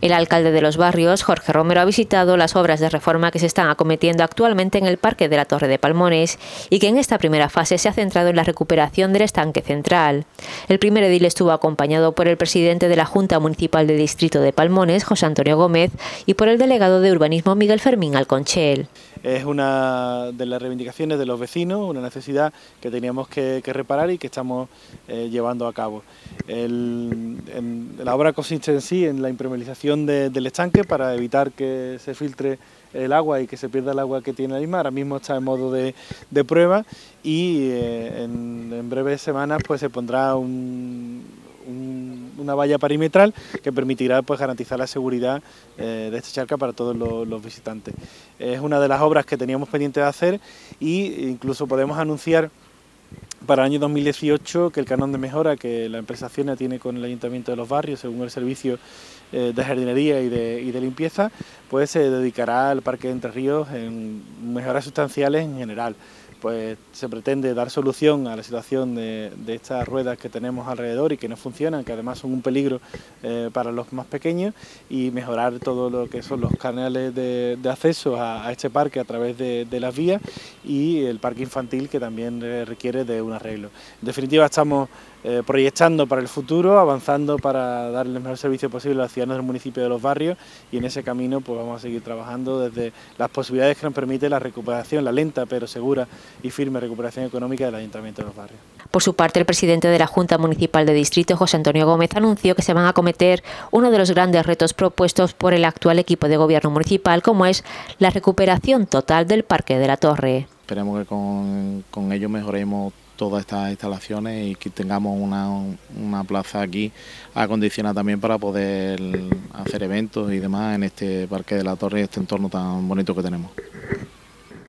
El alcalde de los barrios, Jorge Romero, ha visitado las obras de reforma que se están acometiendo actualmente en el Parque de la Torre de Palmones y que en esta primera fase se ha centrado en la recuperación del estanque central. El primer edil estuvo acompañado por el presidente de la Junta Municipal del Distrito de Palmones, José Antonio Gómez, y por el delegado de Urbanismo, Miguel Fermín Alconchel. Es una de las reivindicaciones de los vecinos, una necesidad que teníamos que, reparar y que estamos eh, llevando a cabo. la obra consiste en sí en la impermeabilización del estanque para evitar que se filtre el agua y que se pierda el agua que tiene la misma. Ahora mismo está en modo de, prueba y eh, en, breves semanas pues se pondrá un, una valla perimetral que permitirá pues, garantizar la seguridad eh, de esta charca para todos los, visitantes. Es una de las obras que teníamos pendiente de hacer e incluso podemos anunciar para el año 2018 que el canon de mejora que la empresa Ciena tiene con el Ayuntamiento de los Barrios, según el servicio eh, de jardinería y de, y de, limpieza, pues se dedicará al Parque de Entre Ríos en mejoras sustanciales en general pues se pretende dar solución a la situación de, estas ruedas que tenemos alrededor y que no funcionan, que además son un peligro eh, para los más pequeños y mejorar todo lo que son los canales de, acceso a, este parque a través de, las vías y el parque infantil que también requiere de un arreglo. En definitiva estamos eh, proyectando para el futuro, avanzando para dar el mejor servicio posible a los ciudadanos del municipio de los barrios y en ese camino pues vamos a seguir trabajando desde las posibilidades que nos permite la recuperación, la lenta pero segura y firme recuperación económica del Ayuntamiento de los barrios. Por su parte, el presidente de la Junta Municipal de Distrito, José Antonio Gómez, anunció que se van a acometer uno de los grandes retos propuestos por el actual equipo de gobierno municipal, como es la recuperación total del Parque de la Torre. Esperemos que con, con ello mejoremos todas estas instalaciones y que tengamos una, plaza aquí acondicionada también para poder hacer eventos y demás en este Parque de la Torre y este entorno tan bonito que tenemos.